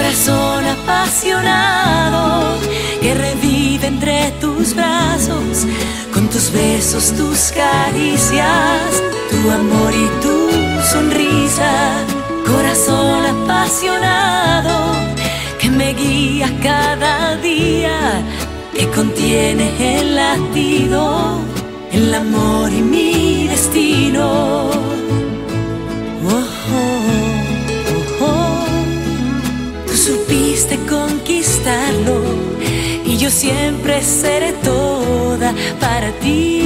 Corazón apasionado que revive entre tus brazos, con tus besos, tus caricias, tu amor y tu sonrisa. Corazón apasionado que me guía cada día, que contiene el latido, el amor y mi destino. Tú supiste conquistarlo y yo siempre seré toda para ti.